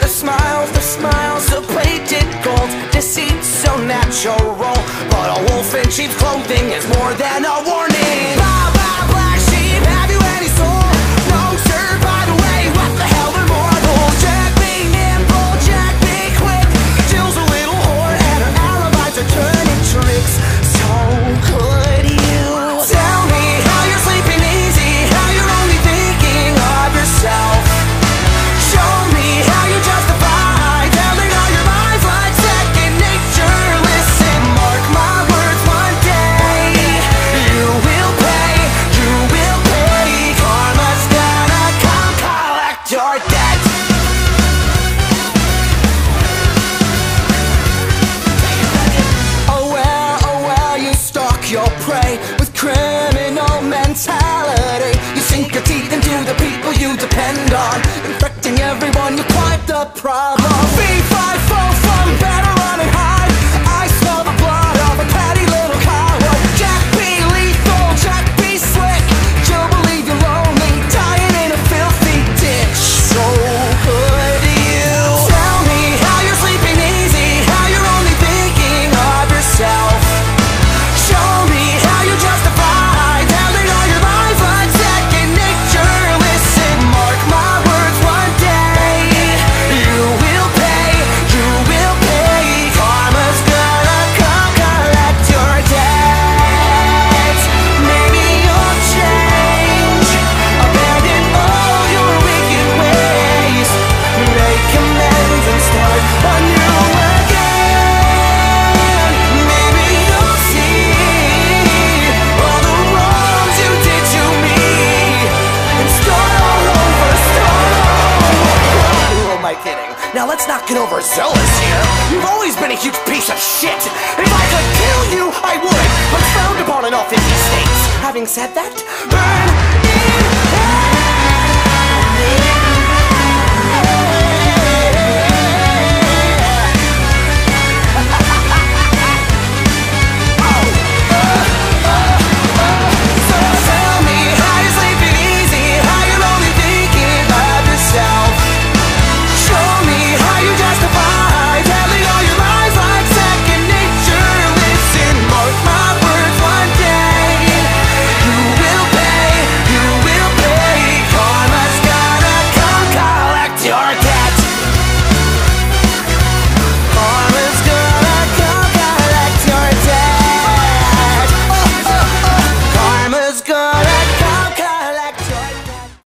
The smiles, the smiles of plated gold Deceit so natural. But a wolf in sheep's clothing is more than a wolf. start that oh, oh, you stalk your prey With criminal mentality. You sink your teeth into the people you depend on Infecting everyone, you quite the problem. B545 Now let's not get overzealous here. You've always been a huge piece of shit. If I could kill you, I would, but frowned upon in all 50 states. Having said that, burn